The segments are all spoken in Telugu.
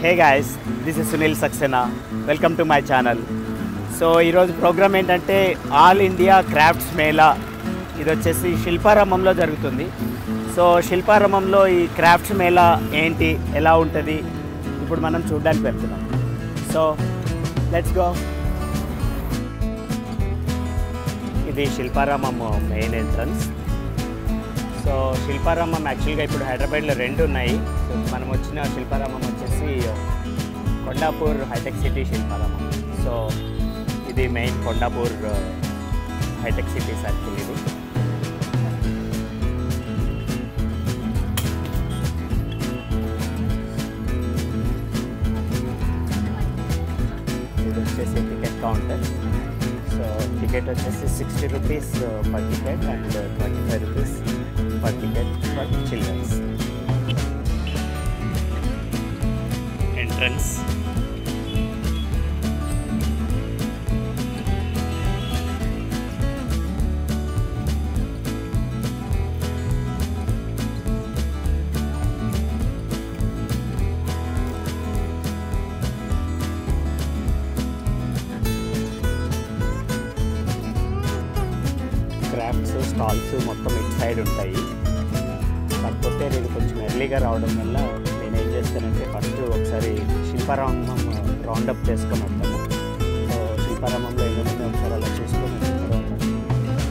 Hey guys this is Sunil Saxena welcome to my channel so ఈరోజు ప్రోగ్రామ్ ఏంటంటే ఆల్ ఇండియా క్రాఫ్ట్స్ మేళా ఇది వచ్చేసి శిల్పారామంలో జరుగుతుంది. సో శిల్పారామంలో ఈ క్రాఫ్ట్స్ మేళా ఏంటి ఎలా ఉంటుంది ఇప్పుడు మనం చూడడానికి వెళ్తున్నాం. సో లెట్స్ గో ఇది Shilparamam main entrance so Shilparamam యాక్చువల్గా ఇప్పుడు హైదరాబాద్లో రెండు ఉన్నాయి. మనం వచ్చిన శిల్పారామం వచ్చేసి Kondapur hitech city Shilparamam so ఇది main Kondapur hitech city circle ఇది. ఇది వచ్చేసి టికెట్ కౌంటర్ సో టికెట్ వచ్చేసి sixty rupees per ticket and twenty five rupees per ticket for childrens friends crafts stalls మొత్తం ఇటు సైడ్ ఉంటాయి. కాకపోతే నేను కొంచెం ఎర్లీగా రావడం వల్ల నేను ఏం చేస్తానంటే ఫస్ట్ శిల్పారామం రౌండప్ చేసుకొని వస్తాము సో శిల్పారామంలో ఏమైనా ఒకసారి అలా చూసుకొని వచ్చిన తర్వాత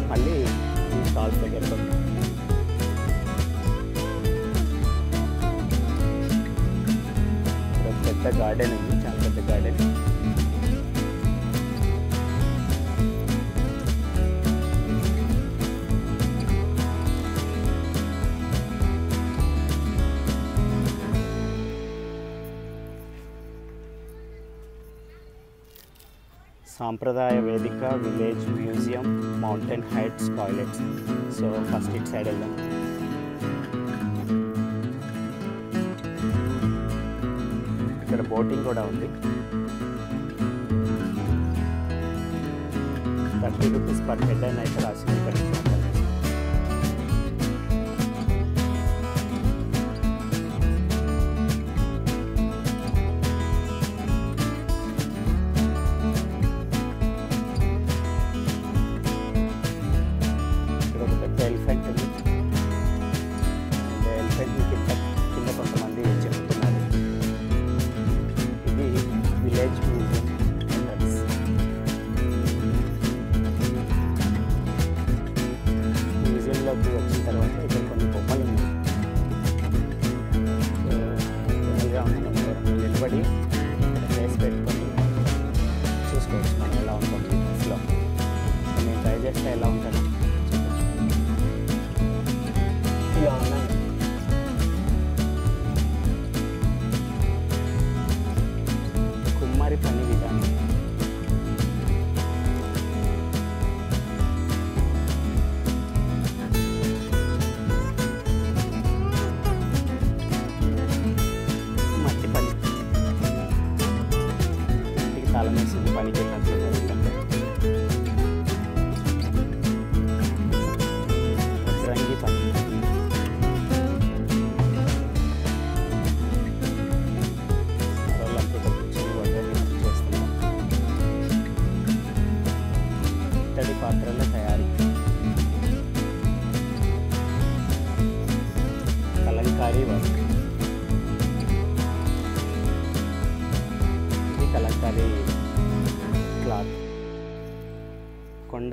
మళ్ళీ ఈ స్టాల్స్ దగ్గరికి వస్తాను పెద్ద గార్డెన్ ఉంది చాలా పెద్ద గార్డెన్ సాంప్రదాయ వేదిక village museum mountain heights toilets. So first it side వెళ్దాం. ఇక్కడ బోటింగ్ కూడా ఉంది. థర్టీ రూపీస్ పర్ హెడ్ అని అయితే రాసింది ఇక్కడ ఇక్కడ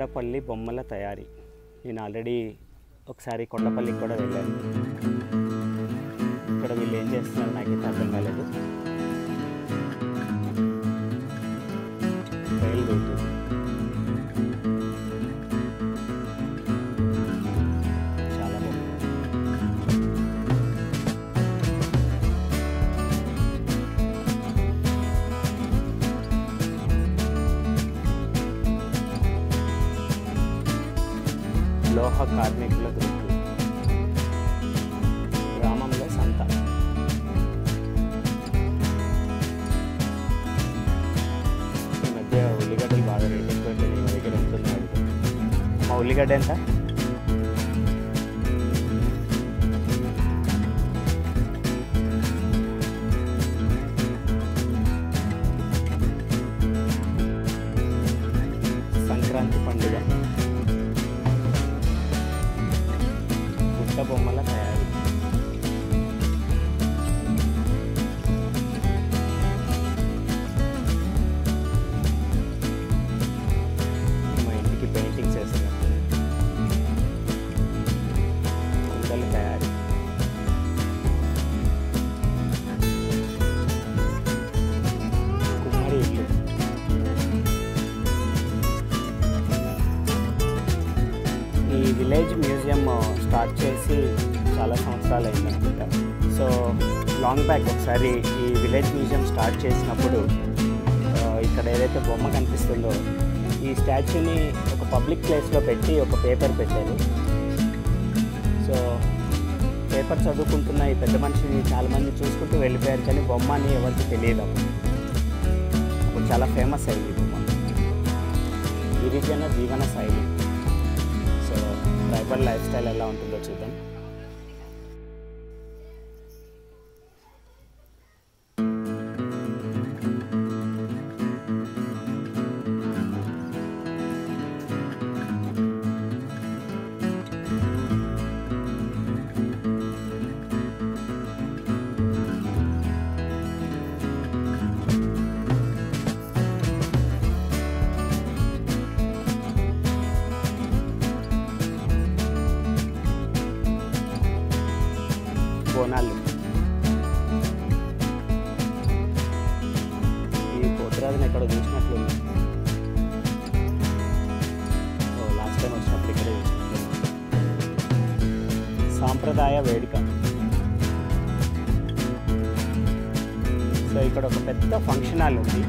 కొండపల్లి బొమ్మల తయారీ. నేను ఆల్రెడీ ఒకసారి కొండపల్లికి కూడా వెళ్ళాను. ఇక్కడ వీళ్ళు ఏం చేస్తున్నారు నాకైతే అర్థం కాలేదు. లోహ కార్మికుల గ్రూపు గ్రామంలో సంత ఈ మధ్య ఉల్లిగడ్డలు బాగా రేట్ ఎక్కువ అయిపోయినాయి. మా దగ్గర ఎంత ఉందో అడుగు. మా ఉల్లిగడ్డ ఎంత లాంగ్ బ్యాక్ ఒకసారి ఈ విలేజ్ మ్యూజియం స్టార్ట్ చేసినప్పుడు ఇక్కడ ఏదైతే బొమ్మ కనిపిస్తుందో ఈ స్టాచ్యూని ఒక పబ్లిక్ ప్లేస్లో పెట్టి ఒక పేపర్ పెట్టారు. సో పేపర్ చదువుకుంటున్న ఈ పెద్ద మనిషిని చాలామంది చూసుకుంటూ వెళ్ళిపోయారు కానీ బొమ్మ అని ఎవరికి తెలియదు అప్పుడు. చాలా ఫేమస్ అయింది బొమ్మ. గిరిజన జీవన శైలి. సో ట్రైబల్ లైఫ్ స్టైల్ ఎలా ఉంటుందో చూద్దాం. రాజుని పోతురాజుని ఎక్కడో చూసినట్లుంది లాస్ట్ టైం వచ్చినప్పుడు ఇక్కడే సాంప్రదాయ వేడుక. సో ఇక్కడ ఒక పెద్ద ఫంక్షన్ హాల్ ఉంది.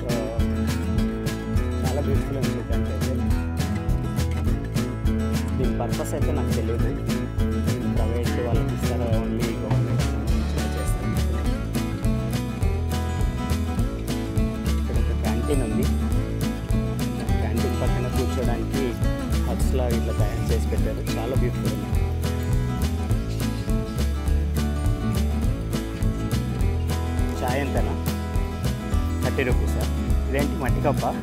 సో చాలా బ్యూటిఫుల్ ఉంది చూడడానికి అయితే. దీని పర్పస్ అయితే నాకు తెలియదు. ప్రైవేట్ వాళ్ళకి ఇస్తారో ఓన్లీ క్యాంటీన్ ఉంది. క్యాంటీన్ పక్కన కూర్చోడానికి హబ్స్లా ఇట్లా తయారు చేసి పెట్టారు. చాలా బ్యూటిఫుల్ ఉంది. చాయ్ ఎంతనా థర్టీ రూపీస్? సార్ ఇదేంటి మట్టి కప్ప?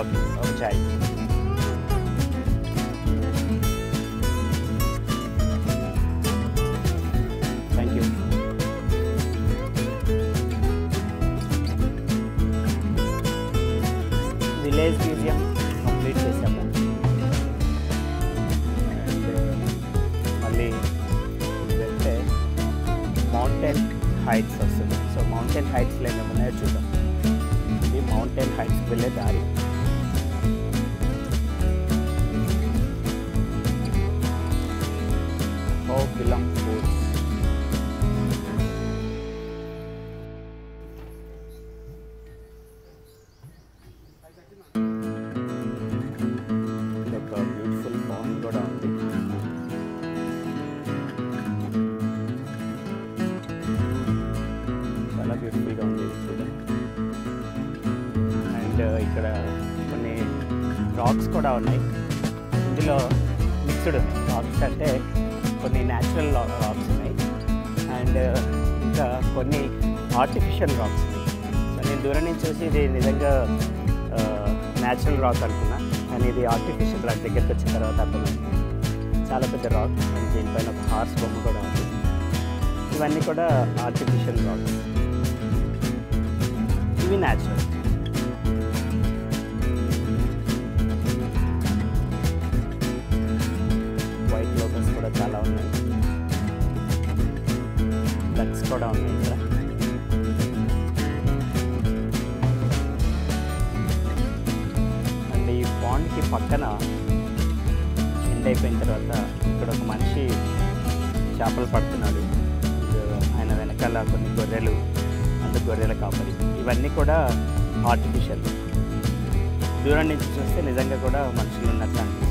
ఓకే ఒక చాయ్. మౌంటైన్ హైట్స్ వస్తుంది సో మౌంటైన్ హైట్స్లో ఏమేమి ఉన్నాయో చూద్దాం ఇది మౌంటైన్ హైట్స్కి వెళ్ళే దారి ఓ బిలం కూడా ఉన్నాయి. ఇందులో మిక్స్డ్ ఉన్నాయి అంటే కొన్ని న్యాచురల్ రాక్స్ ఉన్నాయి. అండ్ ఇంకా కొన్ని ఆర్టిఫిషియల్ రాక్స్ ఉన్నాయి. సో నేను దూరం నుంచి చూసి ఇది నిజంగా న్యాచురల్ రాక్ అనుకున్నా. కానీ ఇది ఆర్టిఫిషియల్ రాక్ దగ్గరికి వచ్చిన తర్వాత అర్థమైంది. చాలా పెద్ద రాక్ అండ్ దీనిపైన ఒక హార్స్ బొమ్మ కూడా ఉంది. ఇవన్నీ కూడా ఆర్టిఫిషియల్ రాక్స్ ఇవి న్యాచురల్ కూడా ఉన్నాయి ఇక్కడ. అండ్ ఈ పాండ్కి పక్కన ఎండ్ అయిపోయిన తర్వాత ఇక్కడ ఒక మనిషి చేపలు పడుతున్నాడు. ఆయన వెనకాల కొన్ని గొర్రెలు అంత గొర్రెల కాపరి. ఇవన్నీ కూడా ఆర్టిఫిషియల్ దూరం నుంచి చూస్తే నిజంగా కూడా మనుషులు ఉన్నట్లు అనిపిస్తుంది.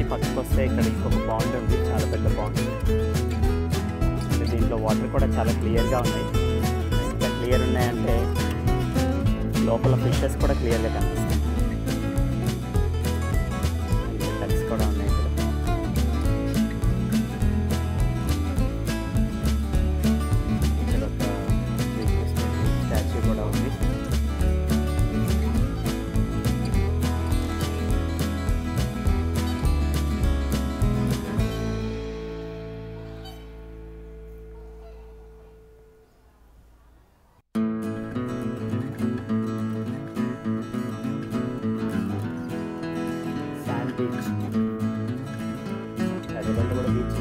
నుంచి పక్కకు వస్తే ఇక్కడ ఇంకొక బాండ్ ఉంది చాలా పెద్ద బాండ్ దీంట్లో వాటర్ కూడా చాలా క్లియర్గా ఉన్నాయి. ఎంత క్లియర్ ఉన్నాయంటే లోపల ఫిషెస్ కూడా క్లియర్గా కనిపిస్తాయి. శాండ్ బీచ్ హైదరాబాద్లో కూడా బీచ్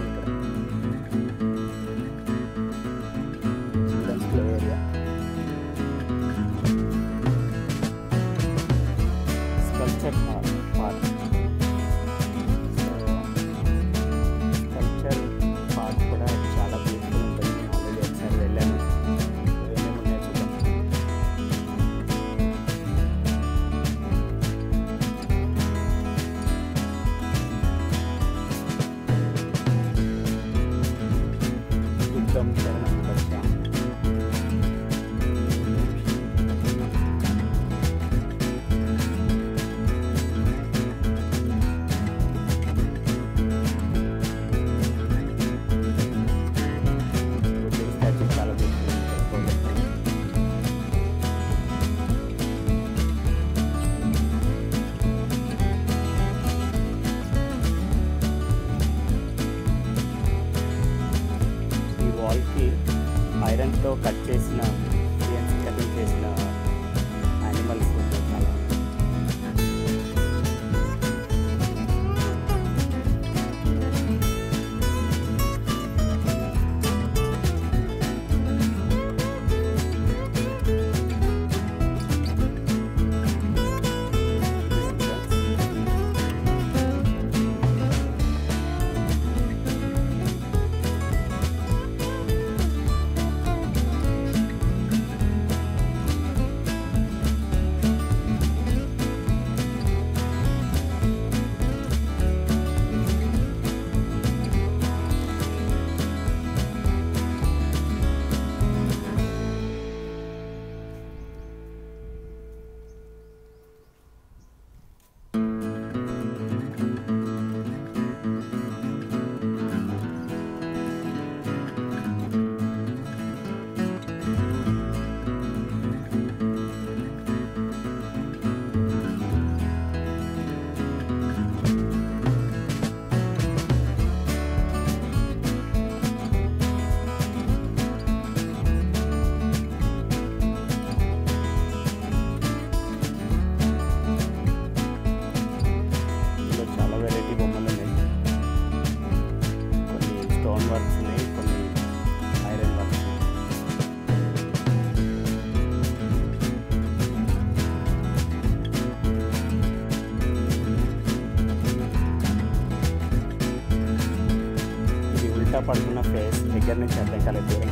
ఫేస్ దగ్గర నుంచి అర్థం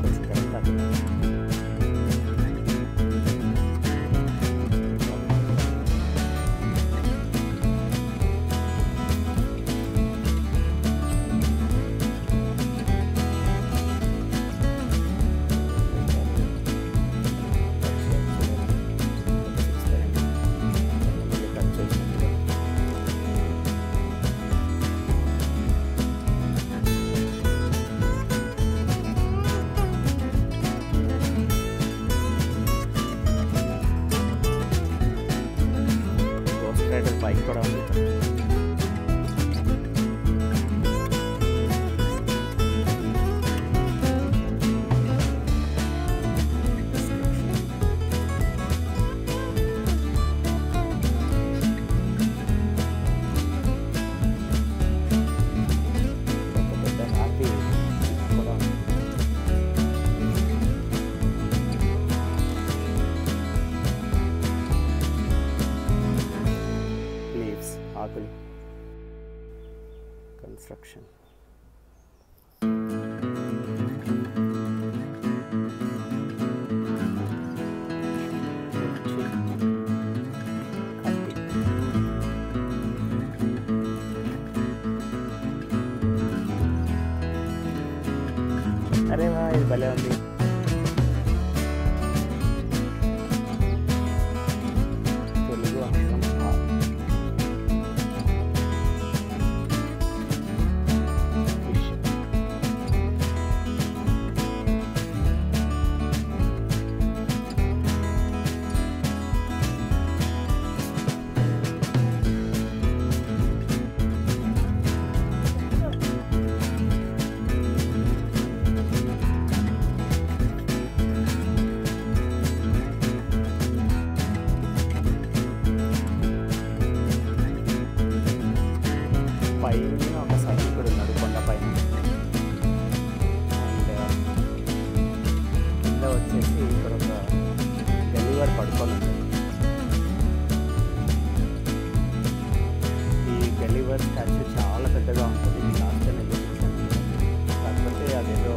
action. చాలా పెద్దగా ఉంటుంది. లాస్ట్ టైం కాకపోతే అదేదో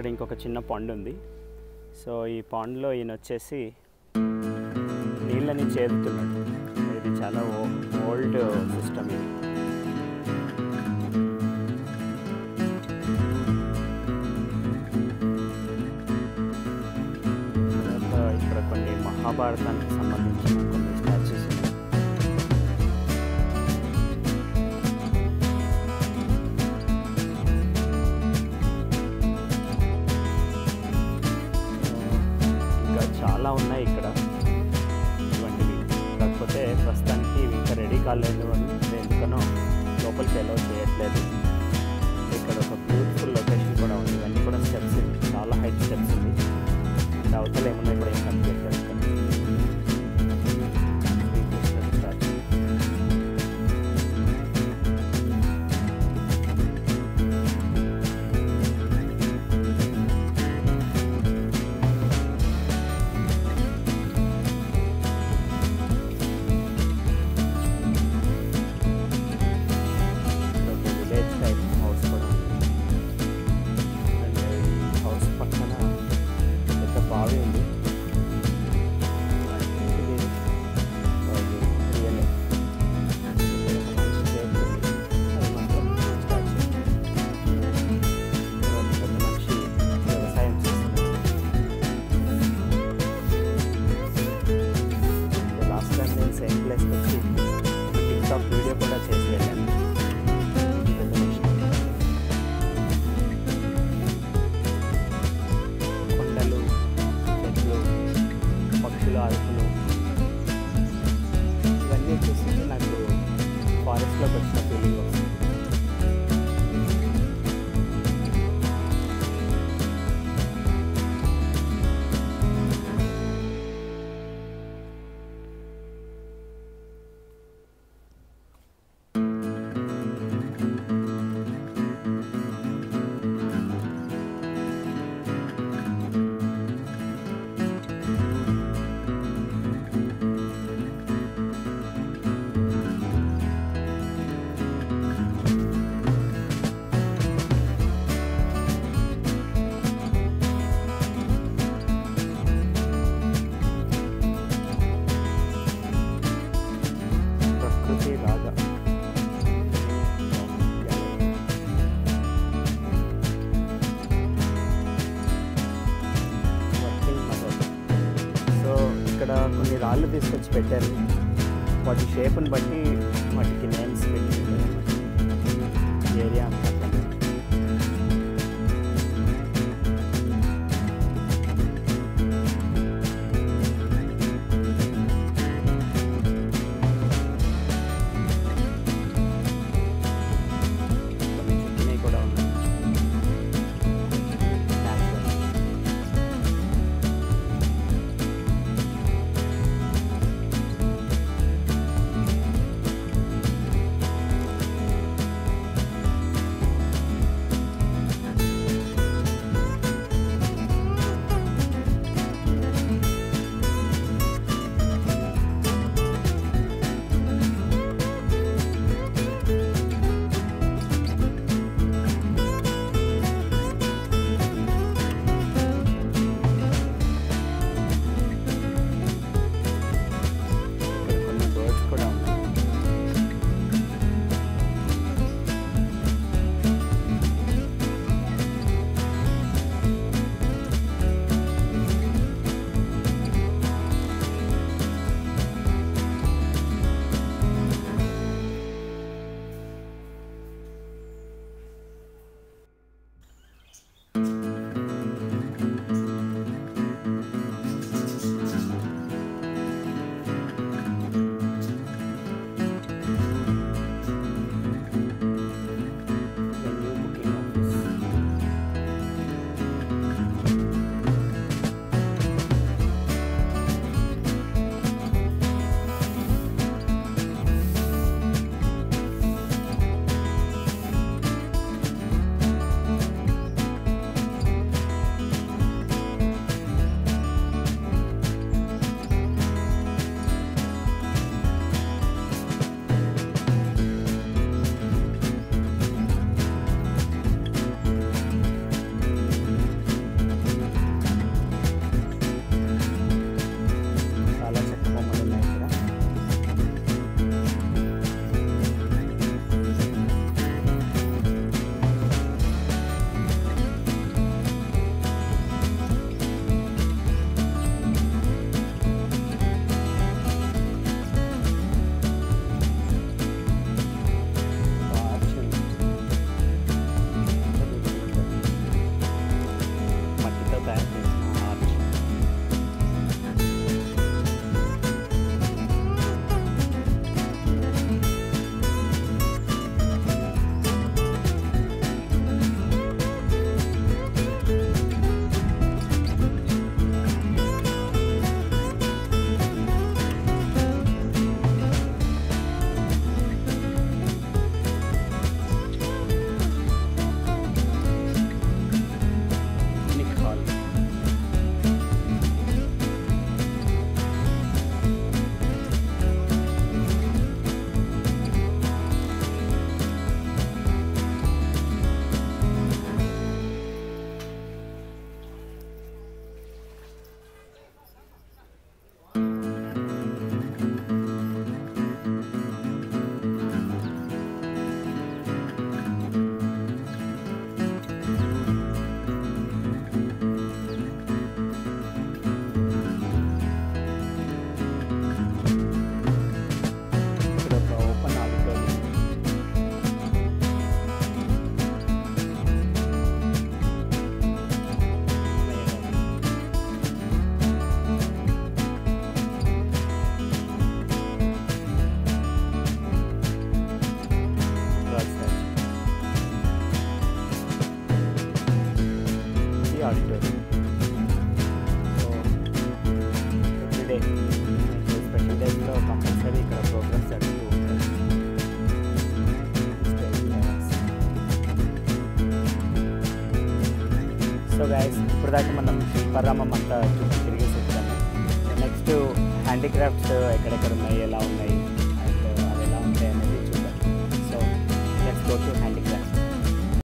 ఇక్కడ ఇంకొక చిన్న పాండ్ ఉంది. సో ఈ పాండ్లో ఈయన వచ్చేసి నీళ్ళని చేరుతున్నాడు ఇది చాలా ఓల్డ్ సిస్టమ్ ఇది. ఇక్కడ కొన్ని మహాభారతానికి సంబంధించి చాలా ఉన్నాయి ఇక్కడ? ఇటువంటివి కాకపోతే ప్రస్తుతానికి ఇవి ఇంకా రెడీ కాలేదు అని ఎందుకనో లోపలికి ఎలా చేయట్లేదు. ఇక్కడ ఒక బ్యూటిఫుల్ లొకేషన్ కూడా ఉంది. ఇవన్నీ కూడా స్టెప్స్ చాలా హైట్ స్టెప్స్ ఉంది అండ్ అవతల ఏమున్నాయి కూడా ఏం కనిపించట్లేదు కొన్ని రాళ్ళు తీసుకొచ్చి పెట్టారు వాటి షేప్ని బట్టి